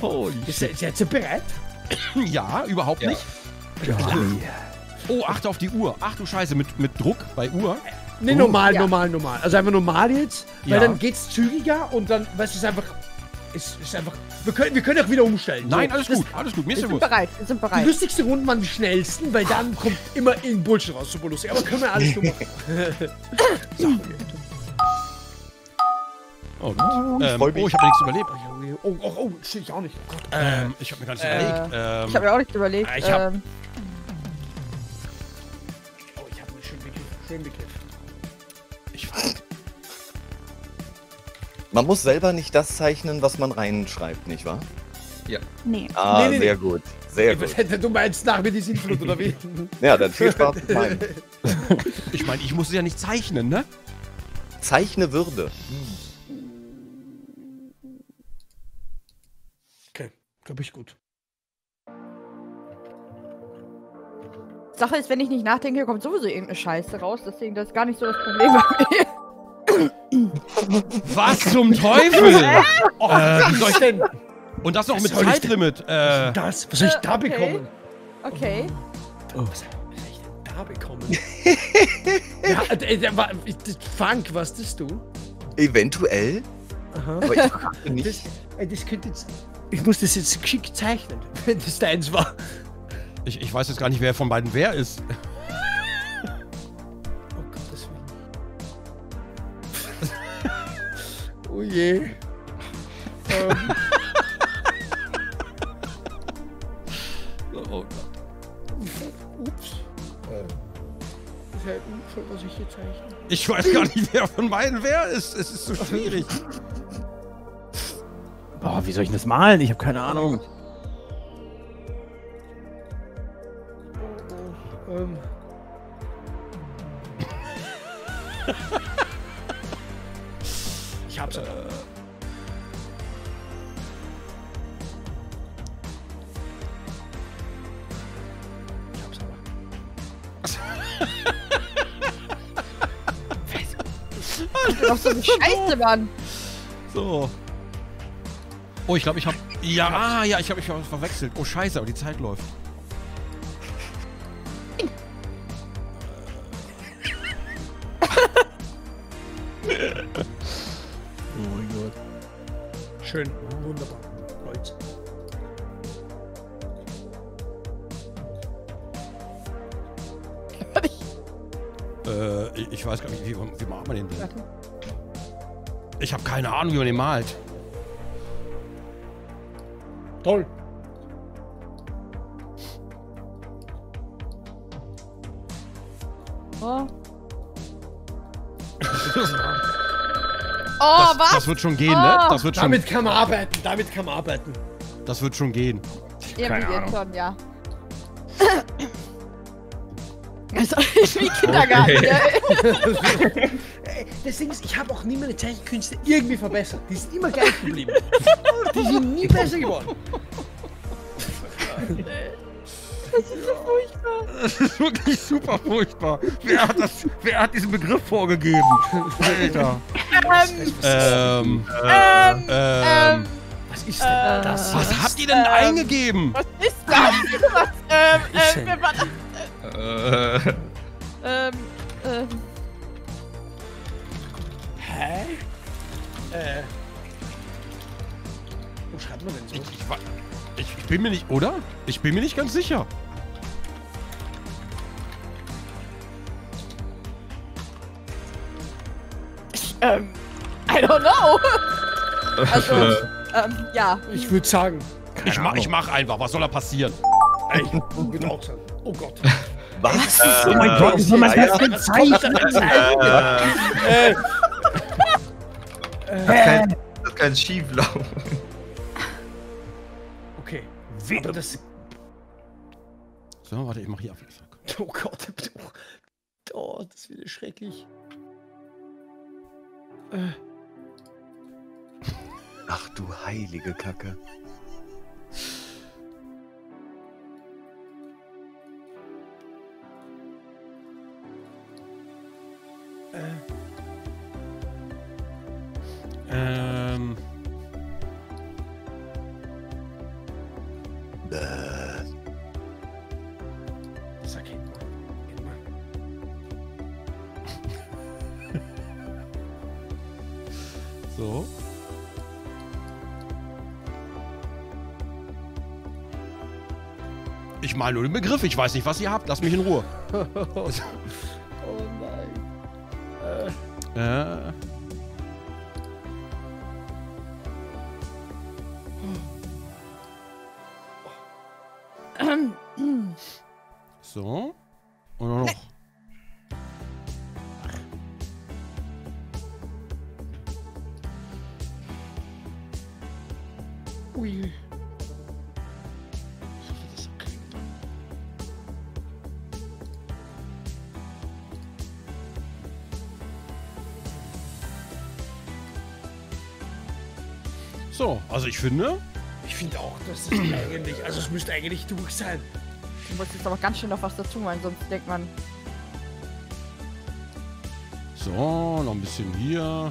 Holy Ist, seid ihr bereit? Ja, überhaupt Ja. nicht. Oh, achte auf die Uhr. Ach du Scheiße, mit, mit Druck bei Uhr. Nee, Oh. normal, Ja. normal, normal. Also einfach normal jetzt, weil Ja. dann geht's zügiger und dann, weißt du, es ist einfach. Es ist einfach. Wir können, wir können auch wieder umstellen. Nein, So, alles das- gut, alles gut. Mir ist Wir ja sind wurscht. bereit, wir sind Die bereit. lustigste Runden waren die schnellsten, weil dann kommt immer irgendein Bullshit raus, super lustig. Aber können wir alles so machen. Oh, gut. Ähm, oh, ich habe nichts überlebt. Oh, oh, oh, shit, ich auch nicht. Oh Gott. Ähm, ich habe mir gar nicht Äh, überlegt. Ähm, Ich habe mir auch nicht überlegt. ich hab- ähm, Oh, ich hab mich schön begriffen. Schön begriffen. ich, Man muss selber nicht das zeichnen, was man reinschreibt, nicht wahr? nee. Ah, Nee, nee, sehr nee. gut. Sehr gut. Du meinst nach mir die Sintflut oder wie? Ja, dann viel Spaß mit meinem. ich meine, ich muss es ja nicht zeichnen, ne? Zeichne Würde. Okay, glaube ich gut. Sache ist, wenn ich nicht nachdenke, kommt sowieso irgendeine Scheiße raus. Deswegen das ist gar nicht so das Problem bei mir. Was zum Teufel? Oh, Äh, was soll ich denn? Und das noch mit Zeitlimit. Äh, Das? Was soll ich da Okay. bekommen? Okay. Was, was soll ich denn da bekommen? ja, äh, der war, das, Funk, was das du? Eventuell, Aha. aber ich nicht. Das, äh, das könnte jetzt. Ich muss das jetzt geschickt zeichnen, wenn das deins war. ich, ich weiß jetzt gar nicht, wer von beiden wer ist. Oh Gottes Willen. oh je. ähm, Oh, Gott. ups. Ist halt unschuld, was ich hier zeichne. Ich weiß gar nicht, wer von beiden wer ist. Es ist so schwierig. Boah, wie soll ich das malen? Ich habe keine Ahnung. Oh, ähm. ich hab's aber. Ich hab's aber. Doch so eine Scheiße, Mann. So. Oh, ich glaube, ich habe. Ja, ah, ja, ich habe mich ver- verwechselt. Oh, scheiße, aber die Zeit läuft. Oh mein Gott. Schön, wunderbar. Kreuz. Äh, ich, ich weiß gar nicht, wie, wie macht man den denn? Ich habe keine Ahnung, wie man den malt. Toll. Oh, Das, oh was? das wird schon gehen, ne? Ah. Das wird schon, Damit kann man arbeiten, damit kann man arbeiten. das wird schon gehen. Irgendwie Ahnung. jetzt schon, ja. Also, ich wie Kindergarten. Okay. Das Ding ist, ich habe auch nie meine Zeichenkünste irgendwie verbessert. Die sind immer gleich geblieben. Die sind nie besser geworden. Das ist wirklich super furchtbar. Wer hat, das, wer hat diesen Begriff vorgegeben? Alter. Ähm, Ähm, ähm, ähm, ähm, Was ist denn Äh, das? was habt ihr denn ähm, eingegeben? was ist das? Was, ähm, ist ähm, denn? wer war das? Äh, bin mir nicht, oder? Ich bin mir nicht ganz sicher. ähm, I don't know. Also, ähm, ja. Ich würde sagen. Ich mach, ich mach einfach. Was soll da passieren? Ey, ich auch sagen. Oh Gott. was? Oh mein Gott, wie soll man das Was zeichnen? da Zeichen? Äh, Das kann, das kann schief laufen. okay. Aber das. So, warte, ich mach hier auf. Oh Gott. Oh, das wird schrecklich. Äh, Ach du heilige Kacke. Ähm. So. Ich mal nur den Begriff, ich weiß nicht, was ihr habt. Lasst mich in Ruhe. Oh nein. Äh. So. Ui. So, also ich finde. Ich finde auch, dass das eigentlich, also es müsste eigentlich durch sein. Du musst jetzt aber ganz schön noch was dazu machen, sonst denkt man, So, noch ein bisschen hier.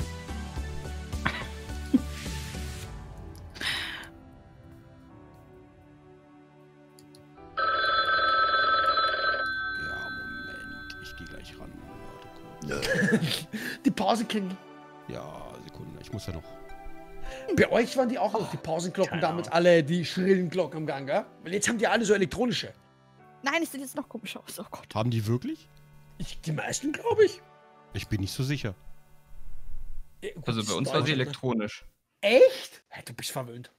Die Pausenklingen. Ja, Sekunde. Ich muss ja noch. Bei euch waren die auch noch die Pausenglocken keine damals alle die schrillen Glocken am Gang, gell? Weil jetzt haben die alle so elektronische. nein, es sieht jetzt noch komisch aus. Oh Gott. Haben die wirklich? Ich, die meisten, glaube ich. Ich bin nicht so sicher. Ja, gut, Also bei uns war sie elektronisch. Echt? Hey, du bist verwöhnt.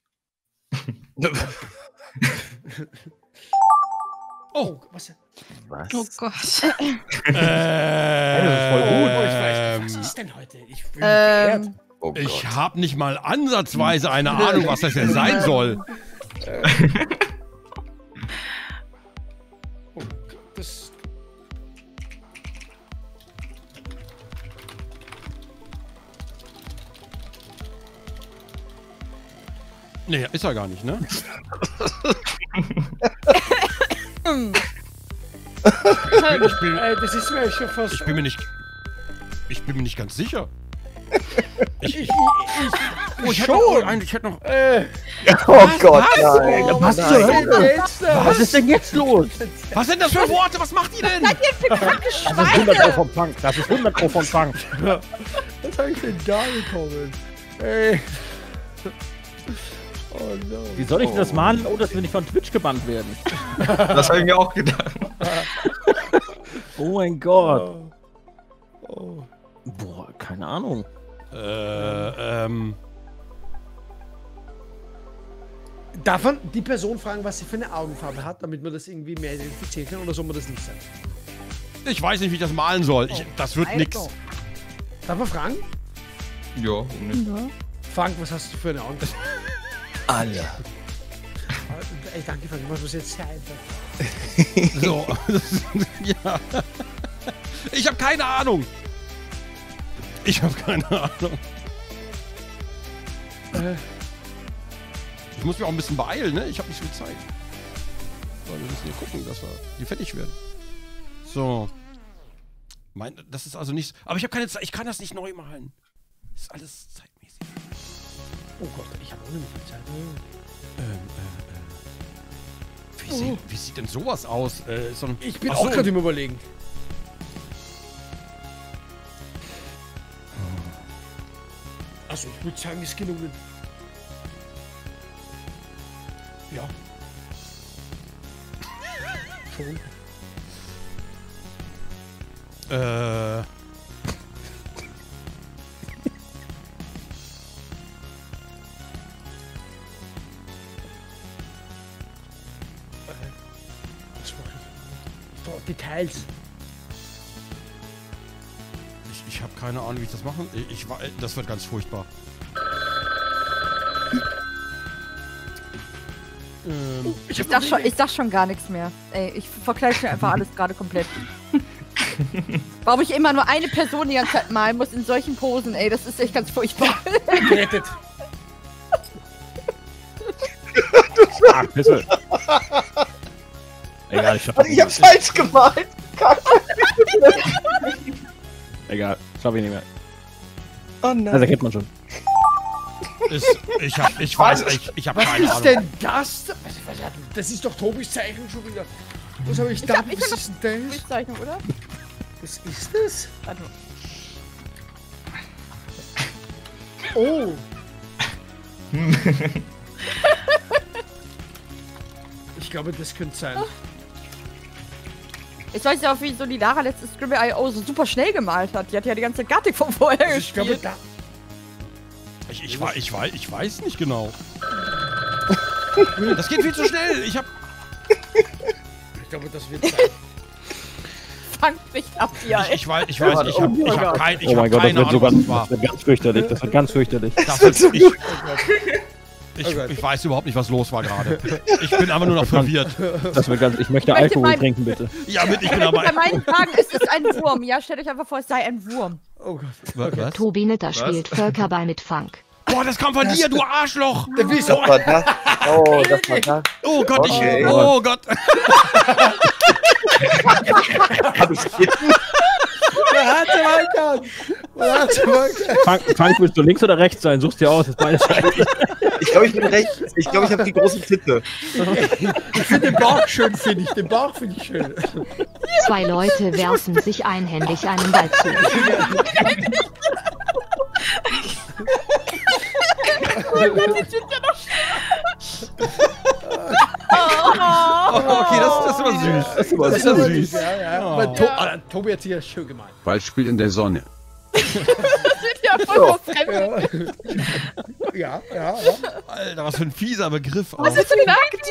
Oh, was? Was? Oh Gott. äh. Oh, ähm, was ist denn heute? Ich bin. Ähm, Oh Ich habe nicht mal ansatzweise eine Ahnung, was das denn sein soll. Oh, das. Nee, ist er gar nicht, ne? Ich bin, Äh, das ist mir schon fast. ich bin mir nicht. Ich bin mir nicht ganz sicher. Ich, ich, Oh, ich hätte Schon. noch, oh, ein- ich hätte noch. äh, Oh Gott, nein. oh, was was zur ist denn Hölle? jetzt da? Was ist denn jetzt los? Was sind das für Worte? Was macht ihr denn? Das ist 100 Pro vom Tank. Das ist 100 Pro vom Tank. Was habe ich denn da bekommen? Ey. Oh no. Wie soll ich denn das malen, ohne dass wir nicht von Twitch gebannt werden? Das habe ich mir auch gedacht. Oh mein Gott. Oh. Oh. Boah, keine Ahnung. Äh, ähm. Darf man die Person fragen, was sie für eine Augenfarbe hat, damit man das irgendwie mehr identifizieren kann, oder soll man das nicht sagen? Ich weiß nicht, wie ich das malen soll. Ich, das wird nix. Darf man fragen? Ja, warum nicht? Frank, was hast du für eine Augenfarbe? Alle. Ey, danke, du machst das jetzt sehr einfach. So. ja. Ich habe keine Ahnung. Ich habe keine Ahnung. Ich muss mich auch ein bisschen beeilen, ne? Ich habe nicht so viel Zeit. So, wir müssen hier gucken, dass wir hier fertig werden. So. Mein, das ist also nicht. Aber ich habe keine Zeit. Ich kann das nicht neu malen. Das ist alles zeitmäßig. Oh Gott, ich habe auch nicht mehr viel Zeit. Ähm, äh, äh. Wie, sieht, wie sieht denn sowas aus? Äh, so ein, Ich bin auch so, gerade im Überlegen. Also, ich würde sagen, ist gelungen. Ja. Schon. Äh. Details. Ich, ich habe keine Ahnung, wie ich das machen. Ich, ich das wird ganz furchtbar. Ähm, Ich, Ich sag, schon, ich sag schon gar nichts mehr. Ey, ich verkleide mir einfach alles gerade komplett. Warum ich immer nur eine Person die ganze Zeit malen muss in solchen Posen, ey, das ist echt ganz furchtbar. gerettet. Ah, Pisse. Egal, ich ich hab's falsch gemalt. Egal, schaff ich nicht mehr. Oh nein. Das erkennt man schon. Ist, ich hab, ich weiß, ich, ich hab Was keine ist Ahnung. denn das? Was- was hat- Das ist doch Tobis Zeichen schon wieder. Was habe ich da? hab- ich Was hab- ist denn das? Bezeichnung, oder? Was ist das? Warte mal. Oh. ich glaube, das könnte sein. Jetzt weiß ich auch, wie so die Lara letztes Scribble.io so super schnell gemalt hat. Die hat ja die ganze Gartic von vorher Also ich glaube, gespielt. da. Ich, ich, ich, wei- ich weiß nicht genau. Das geht viel zu schnell. Ich hab. Ich glaube, das wird. Fangt nicht ab, ihr. Ich, ich weiß, ich weiß, ich hab, ich hab, kein, ich oh mein hab Gott, das keine wird, so Ahnung, was ganz, das wird ganz fürchterlich. Das wird ganz fürchterlich. Das wird, ich, ich, Oh ich weiß überhaupt nicht, was los war gerade. Ich bin einfach nur noch verwirrt. Das wird ganz. Ich möchte möchte Alkohol mein- trinken, bitte. Ja, mit, ich bin Bei dabei. meinen Fragen ist es ein Wurm. Ja, stellt euch einfach vor, es sei ein Wurm. Oh Gott. Was? Tobi Nitter spielt Völkerball mit Funk. Boah, das kam von dir, du Arschloch! Der Wies. Das war das. Oh, das war das. Oh Gott, Okay. ich. Oh Gott. Hab ich Titten? Frank, Frank, willst du links oder rechts sein? Suchst dir aus. Ist meine Seite. Ich glaube, ich bin rechts. Ich glaube, ich habe die große Titte. Ich finde den Bauch schön, finde ich. Den Bauch finde ich schön. Zwei Leute werfen sich einhändig einen Ball zu. Oh, süß. Das ist aber Das ist ja süß. Ja, ja. Aber to ah, Tobi hat sich ja schön gemalt. Ballspiel in der Sonne. Ja, voll fremd. Ja, ja, ja. Alter, was für ein fieser Begriff. Was Alter. ist denn nackt?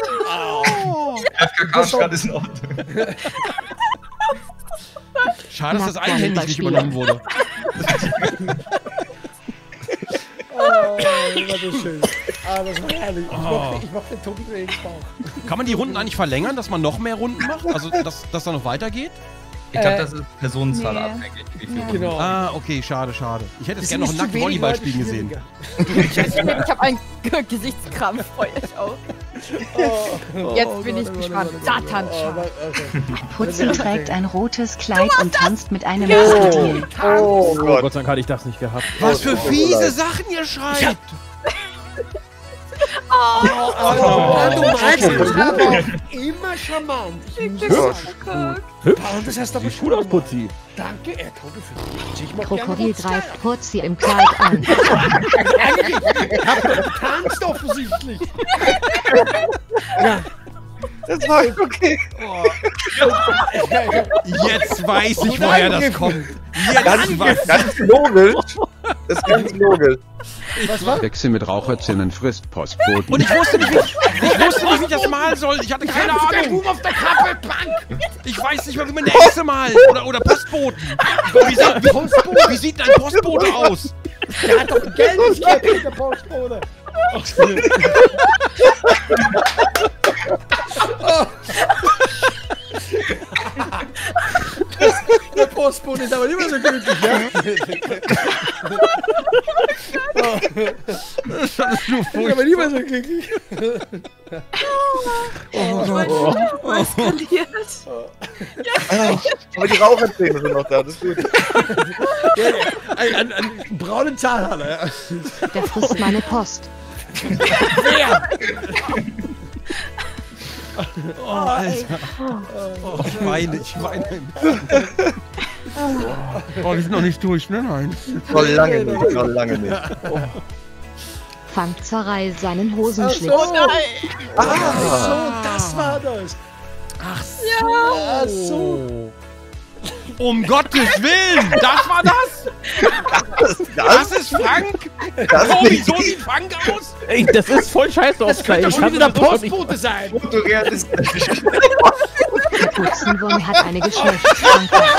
FKK-Strand ist in Ordnung. Schade, dass das einhändig nicht übernommen wurde. Oh, war das schön. Ah, das war herrlich. Ich mochte, ich mochte Tobi Regens Bauch. Kann man die Runden eigentlich verlängern, dass man noch mehr Runden macht? Also, dass das dann noch weitergeht? Ich glaube, Äh, das ist Personenzahl nee. abhängig. Wie viel Genau. Ah, okay, schade, schade. Ich hätte jetzt gerne noch nackt Volleyball spielen gesehen. Ich habe einen Gesichtskrampf, freue ich auch. Jetzt bin ich gespannt. Satan, Oh, okay. Putzi trägt ein rotes Kleid und tanzt mit einem Krokodil. Oh Oh Gott. Gott sei Dank hatte ich das nicht gehabt. Was für fiese. Sachen ihr schreibt! Ah, du meinst auch immer charmant. Ich. Hübsch. Und das heißt aber Sieht gut aus, Putzi. Danke, er Tobi für dich. Ich Krokodil greift Putzi im Kleid an. tanzt offensichtlich. Das war okay. Jetzt weiß ich, woher das kommt. Jetzt Ganz, weiß ganz logisch. Das ist ganz logisch. Was war? Wechsel mit Raucherzähnen frisst Postboten. Und ich wusste nicht, wie ich, ich wusste nicht, wie ich das malen soll. Ich hatte keine Der Ahnung. Boom auf der Kappe, Punk! Ich weiß nicht mal, wie man eine Echse malt. Oder, oder Postboten. Wie sieht, wie, wie sieht ein Postbote aus? Der hat doch ein gelbes Käppchen, der Postbote. Der Postbote ist aber immer so glücklich, ja? Das ist nur Ist aber immer so glücklich. Ah, aber die Raucherzähne sind noch da. Das ist gut. Ein, ein, ein braunen Zahn hat er, ja. Der frisst meine Post. Oh, Alter. Oh, ich weine, ich weine. Oh, wir sind noch nicht durch, ne? Nein. Noch lange nicht. Noch lange nicht. Fang zerreißt seinen Ach Hosenschlitz. so. Ach so, das war das. Ach Ach so. Um Gottes Willen! Das war das? Das ist Frank? Das Tobi, ist so sieht Frank aus? Ey, das ist voll scheiße Das könnte Ich hatte wieder das. Postbote sein. fotorealistisch. Der Putzenwurm hat eine Geschlechtskrankheit.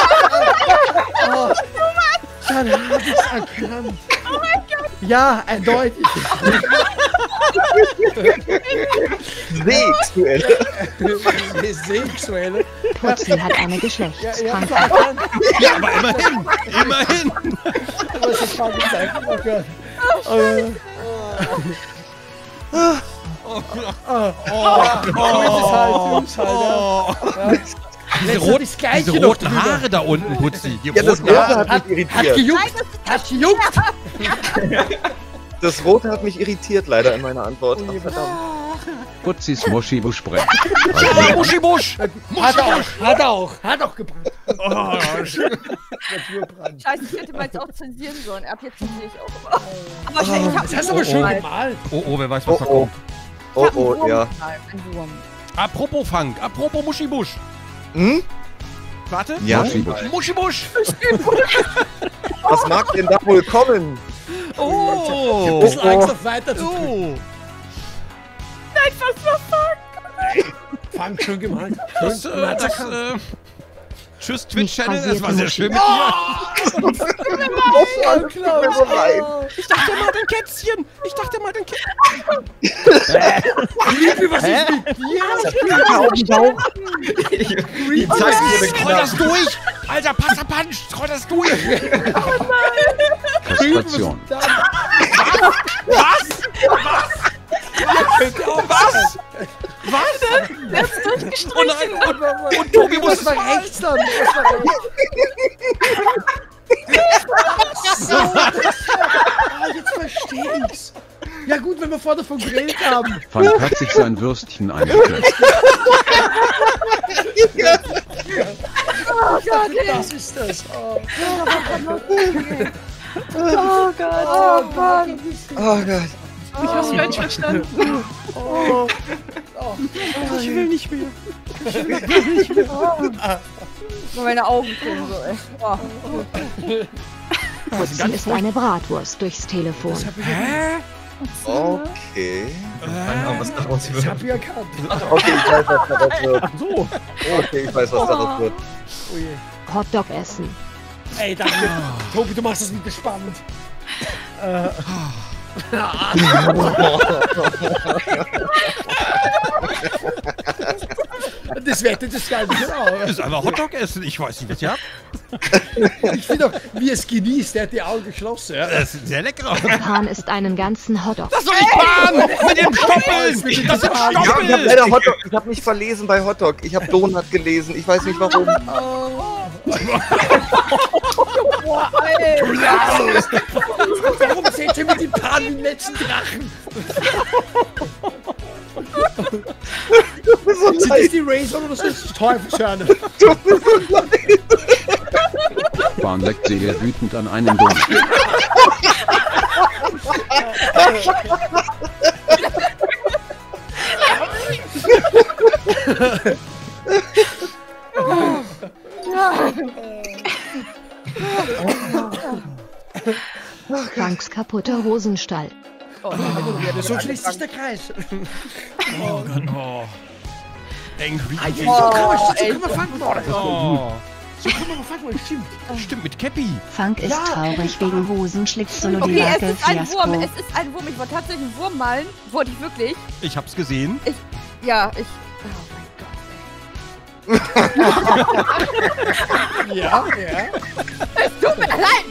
Dann hab ich's erkannt. Ja, eindeutig. Sexuelle. Sexuelle. Putzi hat eine Geschlechtskrankheit. ja. Ja, aber immerhin. Immerhin. Es ist Fragezeichen. Oh Gott. Oh, Oh, so ist es halt, so ist es halt, ja. oh. Diese, Letztens rot, das Gleiche diese noch roten drüber. Haare da unten, Putzi. Die Ja, das roten Rote Haare. hat mich Hat irritiert. gejuckt. Hat gejuckt. Das Rote hat mich irritiert leider in meiner Antwort. Oh Ach, verdammt. Putzis Moschibusch brennt. Muschibusch! Hat er auch, hat auch, hat auch gebrannt. Oh. Scheiße, ich hätte mal jetzt auch zensieren sollen. Ab jetzt zensiere ich auch. Aber schnell, ich hab Das hast du aber schön gemalt. oh, oh, wer weiß, was Oh da oh. kommt. Ich Oh hab einen oh, Wurm ja. Apropos Funk, apropos Muschibusch. Hm? Warte. Ja? Moschibusch. Muschibusch! Was mag denn da wohl kommen? Ein Oh! bisschen Angst auf weiter zu Oh! Fang schon gemalt. Das, Schön, äh, man hat's das, erkannt. äh, tschüss Twitch-Channel, das war sehr schön mit dir. Tut mir so leid. Ich dachte mal dein Kätzchen. Ich dachte mal dein Kätzchen. Liebe, was ist mit dir? Die Zeit wurde Scroll das knapp. durch! Alter, Pasta Punch! Scroll das durch! Kastration. Was? Was? Was? Oh nein! Und, und Tobi muss Was es war malen. rechts dann? So. Ah, jetzt versteh ich's. Ja gut, wenn wir vorher davon geredet haben. Frank hat sich sein Würstchen eingeklemmt. Oh Gott. Das ist das. Oh, Oh Gott. Oh Mann. Oh Gott. Ich hab's falsch verstanden. Ich will nicht mehr. Nur meine Augen tun so, ey. Oh. Putzen ist eine Bratwurst durchs Telefon. Hä? Okay. Ahnung, was daraus wird. hab ich erkannt. Okay, ich weiß, was daraus wird. So. Okay, ich weiß, was daraus wird. Oh je. Hotdog essen. Ey, danke. Tobi, du machst das nicht spannend. Äh. Das wertet das gar nicht Das aus. ist einfach Hotdog essen. Ich weiß nicht, was ihr habt. Ich finde auch, wie es genießt, der hat die Augen geschlossen. Ja. Das ist sehr lecker. Pan ist einen ganzen Hotdog. Das soll ich Pan! Mit dem Stoppeln! Das sind Ja, ich habe Stoppeln! leider Hotdog. Ich habe mich verlesen bei Hotdog. Ich habe Donut gelesen. Ich weiß nicht warum. Boah, ey. Warum seht ihr mit dem Pan den letzten Drachen? So Sind das die Razor oder sind das Teufelshörner? Tut mir so leid. Pan leckt sehr wütend an einem Donut. Franks kaputter Hosenstall. So schließt sich der Kreis. Oh Gott, oh. Angry. So kann man, so kann man fangen, Mann. Oh. So kann man fangen, Mann. Stimmt. Stimmt, mit Cappy. Frank ist traurig wegen Hosenschlitz Okay, es Solodilake ist ein Wurm. Fiasko. Es ist ein Wurm. Ich wollte tatsächlich einen Wurm malen. Wollte ich wirklich. Ich hab's gesehen. Ja, ich. Oh Ja, ja. Tut mir leid.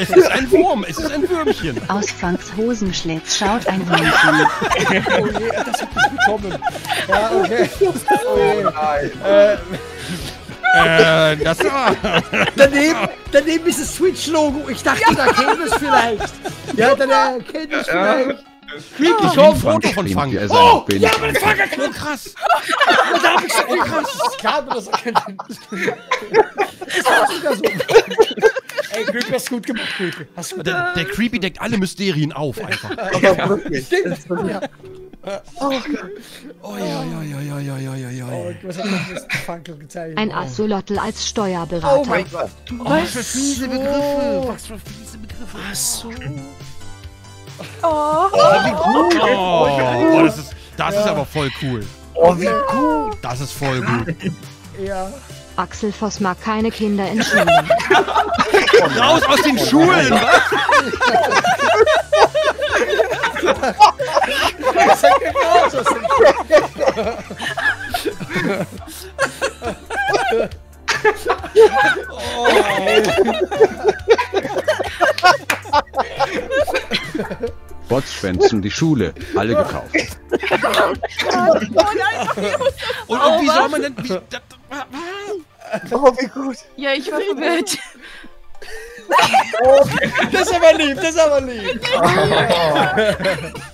Es ist ein Wurm. Es ist ein Würmchen. Aus Franks Hosenschlitz schaut ein Würmchen. Oh je, das hab ich bekommen. Ja, okay. Oh je. Nein. Äh, das war. Daneben, daneben ist das Switch-Logo. Ich dachte, da kennt es vielleicht. Ja, dann erkennt es vielleicht. Ich komm, hab ein Foto von er Oh, seinen Penis mein Vater oh, krass. Da hab ich so krass. Das kann man das erkennen. Das war sogar so. Ey, Glück, hast du gut gemacht, Glück. Hast du gut Der, der Creepy deckt alle Mysterien auf einfach. Aber wirklich. Stimmt. Ja. Oh ja, ja, ja, ja, ja, ja, ja, ja. Oh, was hat das Funkel gezeigt? Ein Axolotl als Steuerberater. Oh mein Gott. Oh, was für fiese Begriffe. Was für fiese Begriffe. Ach so. Oh, oh das ist, das ist aber voll cool. Oh, wie gut. Das ist voll gut. Ja. Axel Voss mag keine Kinder in Schulen. Raus aus den Schulen, was? Das hat gebraucht. Das sind Bots schwänzen die Schule. Alle gekauft. Und, und wie soll man denn. Wie, Oh, wie gut. Ja, ich war verwirrt. Das ist aber lieb, das ist aber lieb.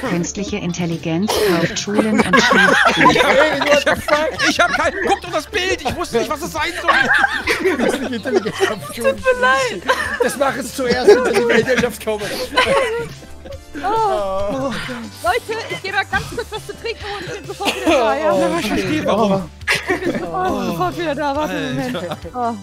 Künstliche Intelligenz kauft Schulen und what the fuck? Ich hab kein. Guck doch das Bild! Ich wusste nicht, was es sein soll! Künstliche Intelligenz. Tut mir leid. Das mache ich zuerst, wenn ich in die Gesellschaft komme. Oh. Leute, ich gehe mal ganz kurz was zu trinken und bin sofort wieder da. Ja? Ich verstehe warum. Ich bin sofort wieder da. Warte einen Moment. Oh.